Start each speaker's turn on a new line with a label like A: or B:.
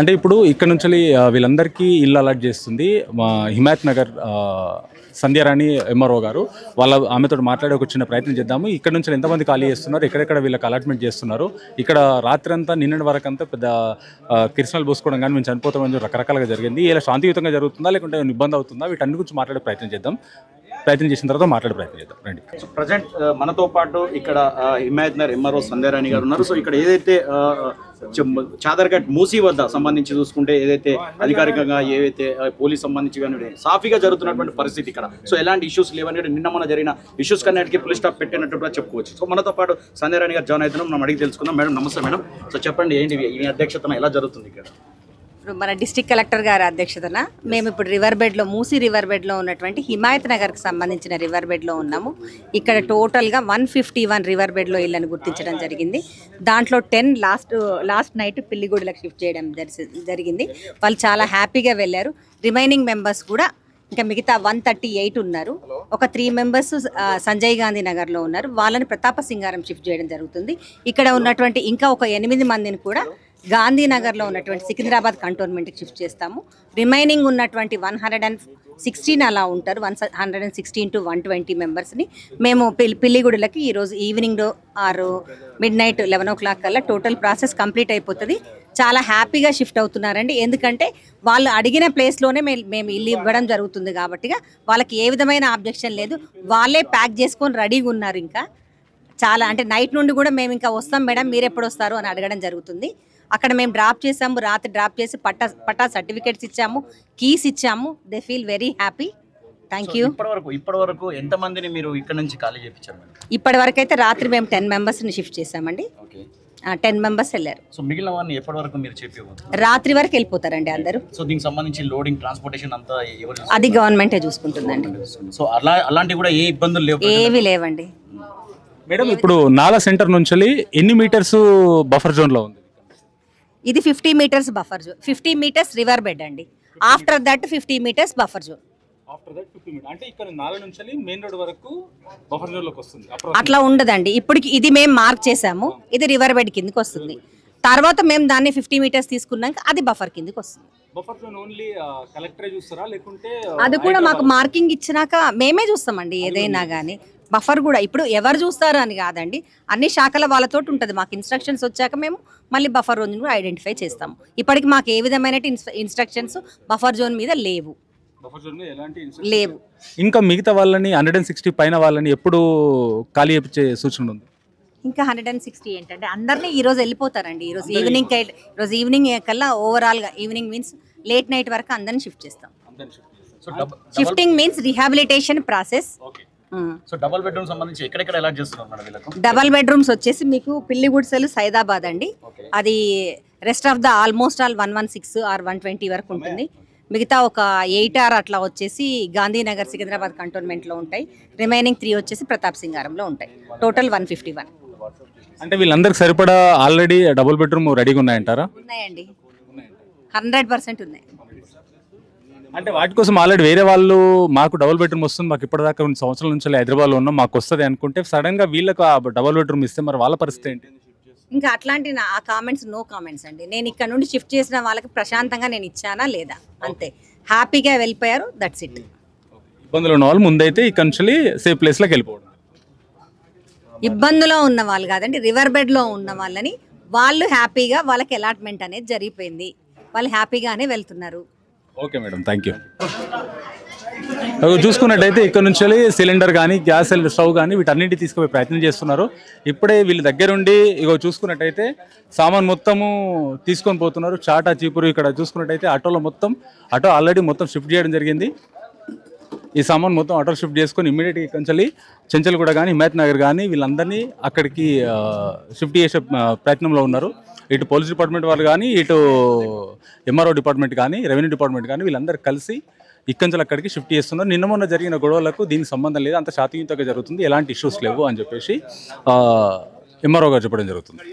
A: అంటే ఇప్పుడు ఇక్కడ నుంచి వీళ్ళందరికీ ఇల్లు అలాట్ చేస్తుంది మా హిమాయత్ నగర్ సంధ్యారాణి ఎంఆర్ఓ గారు. వాళ్ళ ఆమెతో మాట్లాడే ఒక చిన్న ప్రయత్నం చేద్దాము. ఇక్కడ నుంచి ఎంతమంది ఖాళీ చేస్తున్నారు ఎక్కడెక్కడ వీళ్ళకి అలాట్మెంట్ చేస్తున్నారు? ఇక్కడ రాత్రి అంతా నిన్నటి వరకు అంతా పెద్ద ఆ, కిరసనాలు పోసుకోవడం కానీ మేము చనిపోతామని రకరకాలుగా జరిగింది. ఇలా శాంతియుతంగా జరుగుతుందా లేకుంటే ఇబ్బంది అవుతుందా? వీటన్ని గురించి మాట్లాడే ప్రయత్నం చేద్దాం. ప్రయత్నం చేసిన తర్వాత మాట్లాడే ప్రయత్నం చేద్దాం. రండి.
B: సో ప్రజెంట్ uh, మనతో పాటు ఇక్కడ ఇమాజినర్ ఎంఆర్ఓ సంధ్యారాణి గారు ఉన్నారు. సో ఇక్కడ ఏదైతే చాదర్ఘట్ మూసీ వద్ద సంబంధించి చూసుకుంటే ఏదైతే అధికారికంగా ఏవైతే పోలీస్ సంబంధించి కానీ సాఫీగా జరుగుతున్నటువంటి పరిస్థితి ఇక్కడ. సో ఎలాంటి ఇష్యూస్ లేవని నిన్న మన జరిగిన ఇష్యూస్ కన్నటికి పోలీస్ స్టాప్ పెట్టినట్టు కూడా చెప్పుకోవచ్చు. సో మనతో పాటు సంధ్యారాణి గారు జాయిన్ అవుతున్నాం. మనం అడిగి తెలుసుకుందాం. మేడం నమస్తే మేడం. సో చెప్పండి ఏంటి ఈ అధ్యక్షతన ఎలా జరుగుతుంది ఇక్కడ?
C: మన డిస్టిక్ కలెక్టర్ గారి అధ్యక్షతన మేము ఇప్పుడు రివర్ బెడ్లో మూసీ రివర్ బెడ్లో ఉన్నటువంటి హిమాయత్ నగర్కి సంబంధించిన రివర్ బెడ్లో ఉన్నాము. ఇక్కడ టోటల్గా వన్ ఫిఫ్టీ వన్ రివర్ బెడ్లో ఇళ్ళని గుర్తించడం జరిగింది. దాంట్లో టెన్ లాస్ట్ లాస్ట్ నైట్ పిల్లిగూడలకు షిఫ్ట్ చేయడం జరిగింది. వాళ్ళు చాలా హ్యాపీగా వెళ్ళారు. రిమైనింగ్ మెంబర్స్ కూడా ఇంకా మిగతా వన్ థర్టీ ఎయిట్ ఉన్నారు. ఒక త్రీ మెంబర్స్ సంజయ్ గాంధీ నగర్లో ఉన్నారు. వాళ్ళని ప్రతాప సింగారం షిఫ్ట్ చేయడం జరుగుతుంది. ఇక్కడ ఉన్నటువంటి ఇంకా ఒక ఎనిమిది మందిని కూడా గాంధీనగర్లో ఉన్నటువంటి సికింద్రాబాద్ కంటోన్మెంట్కి షిఫ్ట్ చేస్తాము. రిమైనింగ్ ఉన్నటువంటి వన్ హండ్రెడ్ అండ్ సిక్స్టీన్ అలా ఉంటారు. One hundred and sixteen to one twenty మెంబర్స్ని. మేము పిల్లి పిల్లిగుడులకి ఈరోజు ఈవినింగ్ ఆరు midnight eleven o'clock కల్లా టోటల్ ప్రాసెస్ కంప్లీట్ అయిపోతుంది. చాలా హ్యాపీగా షిఫ్ట్ అవుతున్నారండి. ఎందుకంటే వాళ్ళు అడిగిన ప్లేస్లోనే మేము మేము ఇల్లు ఇవ్వడం జరుగుతుంది కాబట్టి వాళ్ళకి ఏ విధమైన ఆబ్జెక్షన్ లేదు. వాళ్ళే ప్యాక్ చేసుకొని రెడీగా ఉన్నారు ఇంకా. చాలా అంటే నైట్ నుండి కూడా మేము ఇంకా వస్తాం మేడం మీరు ఎప్పుడు వస్తారు అని అడగడం జరుగుతుంది. అక్కడ మేము డ్రాప్ చేసాము రాత్రి డ్రాప్ చేసి పట్టా పట్టా సర్టిఫికేట్స్ ఇచ్చాము కీస్ ఇచ్చాము. They feel very happy thank you
B: ఇప్పటి వరకు ఇప్పటి వరకు ఎంత మందిని మీరు ఇక్కడ నుంచి ఖాళీ చేయించారు మేడం?
C: ఇప్పటి వరకు అయితే రాత్రి మేము టెన్ మెంబర్స్ని షిఫ్ట్ చేసామండి
B: ఓకే.
C: టెన్ మెంబర్స్ వెళ్ళారు.
B: సో మిగిలిన వారిని ఎప్పటి వరకు మీరు చెప్పి
C: రాత్రి వరకు వెళ్ళిపోతారండి అందరూ.
B: సో దీనికి సంబంధించి లోడింగ్ ట్రాన్స్పోర్టేషన్ అంతా ఎవరు
C: అది గవర్నమెంటే చూసుకుంటుందండి.
B: సో అలా అలాంటివి కూడా ఏ ఇబ్బందులు లేవు
C: ఏవి లేవండి.
A: మేడం ఇప్పుడు నాలా సెంటర్ నుంచి ఎన్ని మీటర్స్ బఫర్ జోన్లో ఉంది?
C: ఇది fifty metres buffer zone fifty metres river bed అండి. After that fifty metres buffer zone
A: after that fifty metre అంటే ఇక్కడ నాల నుంచి మెయిన్ రోడ్ వరకు బఫర్ జోన్లోకి వస్తుంది
C: అట్లా ఉండదండి. ఇప్పటికి ఇది మేము మార్క్ చేసాము. ఇది రివర్ బెడ్ కిందకి వస్తుంది. తర్వాత మేము దాన్ని ఫిఫ్టీ మీటర్స్ తీసుకున్నాక అది బఫర్ కిందకి వస్తుంది.
A: బఫర్ జోన్ ఓన్లీ కలెక్టరే చూస్తారా? లేకుంటే
C: అది కూడా మాకు మార్కింగ్ ఇచ్చినాక మేమే చూస్తామండి ఏదైనా కానీ బఫర్ కూడా ఇప్పుడు ఎవరు చూస్తారు అని కాదండి. అన్ని శాఖల వాళ్ళతో ఉంటుంది. మాకు ఇన్స్ట్రక్షన్స్ వచ్చాక మేము మళ్ళీ బఫర్ జోన్ కూడా ఐడెంటిఫై చేస్తాము. ఇప్పటికి మాకు ఏ విధమైన ఇన్స్ట్రక్షన్స్ బఫర్ జోన్ మీద లేవు.
A: బఫర్ జోన్ ఎలాంటి
C: లేవు.
A: ఇంకా మిగతా వాళ్ళని హండ్రెడ్ అండ్ సిక్స్టీ పైన వాళ్ళని ఎప్పుడు ఖాళీ చేయించే సూచన ఉంది?
C: ఇంకా హండ్రెడ్ అండ్ సిక్స్టీ ఏంటంటే అందరినీ ఈ రోజు వెళ్ళిపోతారండి. ఈ రోజు ఈవినింగ్ ఈరోజు ఈవినింగ్ కల్లా ఓవరాల్గా ఈవినింగ్ మీన్స్ లేట్ నైట్ వరకు అందరిని షిఫ్ట్ చేస్తాం. Shifting means rehabilitation process
B: so double bedroom సంబంధించి ఎక్కడెక్కడ చేస్తున్నారు వీళ్ళకు?
C: డబల్ బెడ్రూమ్స్ వచ్చేసి మీకు పిల్లి గుడిసెలు సైదాబాద్ అండి. అది rest of the almost all one one six or one twenty వరకు ఉంటుంది. మిగతా ఒక ఎయిట్ ఆర్ అట్లా వచ్చేసి గాంధీనగర్ సికింద్రాబాద్ కంటోన్మెంట్లో ఉంటాయి. రిమైనింగ్ త్రీ వచ్చేసి ప్రతాప్ సింగారంలో ఉంటాయి. టోటల్ వన్ ఫిఫ్టీ వన్
A: అంటే వీళ్ళందరికి సరిపడా ఆల్రెడీ డబుల్ బెడ్రూమ్ రెడీగా ఉన్నాయంటారా?
C: ఉన్నాయండి. హండ్రెడ్ పర్సెంట్ ఉన్నాయి.
A: అంటే వాటి కోసం ఆల్రెడీ వేరే వాళ్ళు మాకు డబుల్ బెడ్రూమ్ వస్తుంది మాకు ఇప్పటిదాకా కొన్ని సంవత్సరాల నుంచి హైదరాబాద్లో ఉన్నాం మాకు వస్తుంది అనుకుంటే సడన్గా వీళ్ళకి ఆ డబుల్ బెడ్రూమ్ ఇస్తే మరి వాళ్ళ పరిస్థితి ఏంటి?
C: ఇంకా అట్లాంటి నా ఆ కామెంట్స్ నో కామెంట్స్ అండి. నేను ఇక్కడ నుండి షిఫ్ట్ చేసిన వాళ్ళకి ప్రశాంతంగా నేను ఇచ్చానా లేదా? అంతే. హ్యాపీగా వెళ్ళిపోయారు దట్స్ ఇట్
A: ఇబ్బందులు ఉన్న వాళ్ళు ముందైతే ఇక్కడ నుంచి సేఫ్ ప్లేస్లోకి వెళ్ళిపోవడం.
C: ఇబ్బందులో ఉన్న వాళ్ళు కాదండి రివర్ బెడ్లో ఉన్న వాళ్ళని వాళ్ళు హ్యాపీగా వాళ్ళకి అలాట్మెంట్ అనేది జరిగిపోయింది. వాళ్ళు హ్యాపీగానే వెళ్తున్నారు.
A: ఓకే మేడం థ్యాంక్ యూ చూసుకున్నట్టయితే ఇక్కడ నుంచి సిలిండర్ కానీ గ్యాస్ స్టవ్ కానీ వీటన్నిటి తీసుకుపోయే ప్రయత్నం చేస్తున్నారు. ఇప్పుడే వీళ్ళ దగ్గరుండి ఇగో చూసుకున్నట్టయితే సామాన్ మొత్తము తీసుకొని పోతున్నారు. చాటా చీపురు ఇక్కడ చూసుకున్నట్టయితే ఆటోలో మొత్తం ఆటో ఆల్రెడీ మొత్తం షిఫ్ట్ చేయడం జరిగింది. ఈ సామాన్ మొత్తం ఆటో షిఫ్ట్ చేసుకొని ఇమ్మీడియట్గా కంచలి చెంచల్గూడ కానీ హిమాయత్ నగర్ కానీ వీళ్ళందరినీ అక్కడికి షిఫ్ట్ చేసే ప్రయత్నంలో ఉన్నారు. ఇటు పోలీస్ డిపార్ట్మెంట్ వాళ్ళు కానీ ఇటు ఎంఆర్ఓ డిపార్ట్మెంట్ కానీ రెవెన్యూ డిపార్ట్మెంట్ కానీ వీళ్ళందరూ కలిసి ఇక్కంచెలు అక్కడికి షిఫ్ట్ చేస్తున్నారు. నిన్న మొన్న జరిగిన గొడవలకు దీనికి సంబంధం లేదు అంత శాంతియుతంగా జరుగుతుంది ఎలాంటి ఇష్యూస్ లేవు అని చెప్పేసి ఎంఆర్ఓ గారు చెప్పడం జరుగుతుంది.